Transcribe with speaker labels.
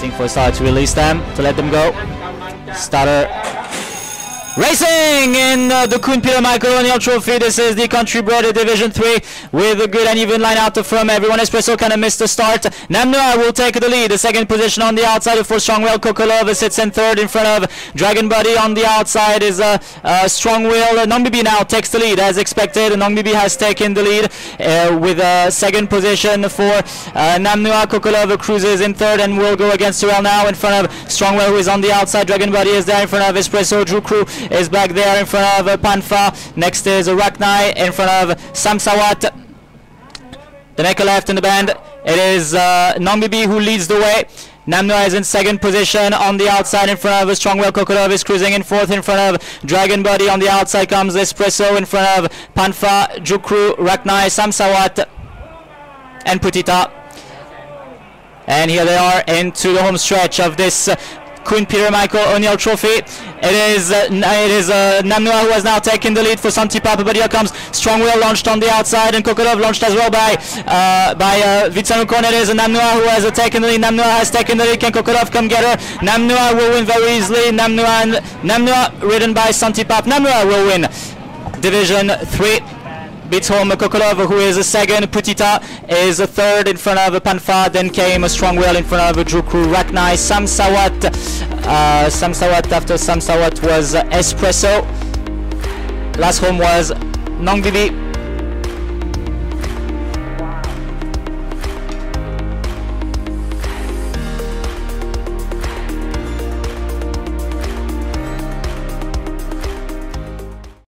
Speaker 1: Waiting for Starter to release them, to let them go. Starter Racing in uh, the Peter Michael O'Neil Trophy. This is the Country Bred Division 3 with a good and even line out from everyone. Espresso kind of missed the start. Nam Nuea will take the lead. The second position on the outside for Strongwell. Kokolov sits in third in front of Dragon Buddy. On the outside is uh, uh, Strongwell. Uh, Nongbibi now takes the lead as expected. Nongbibi has taken the lead uh, with a second position for uh, Nam Nuea. Kokolov cruises in third and will go against Terrell now in front of Strongwell who is on the outside. Dragon Buddy is there in front of Espresso. Drew Crew is back there in front of uh, Panfa. Next is Raknai in front of Samsawat. The neck left in the band. It is uh, who leads the way. Nam Nuea is in second position on the outside in front of Strongwell. Kokorov is cruising in fourth in front of Dragon Buddy. On the outside comes Espresso in front of Panfa, Jukru, Raknai, Samsawat, and Putita. And here they are into the home stretch of this uh, Khun Peter Michael O'Neil Trophy. It is uh, it is uh, Nam Nuea who has now taken the lead for Santi Papa, but here comes Strongwell launched on the outside and Kokorov launched as well by uh, by uh, Vitsanukon. It is Nam Nuea who has uh, taken the lead. Nam Nuea has taken the lead. Can Kokorov come get her? Nam Nuea will win very easily. Nam Nuea and Nam Nuea ridden by Santi Pap. Nam Nuea will win Division 3 beats home Kokolov, who is a second. Putita is a third in front of Panfa. Then came a Strongwell in front of Drukru Raknai. Samsawat, uh, Samsawat after Sam Samsawat was Espresso. Last home was Nongbibi.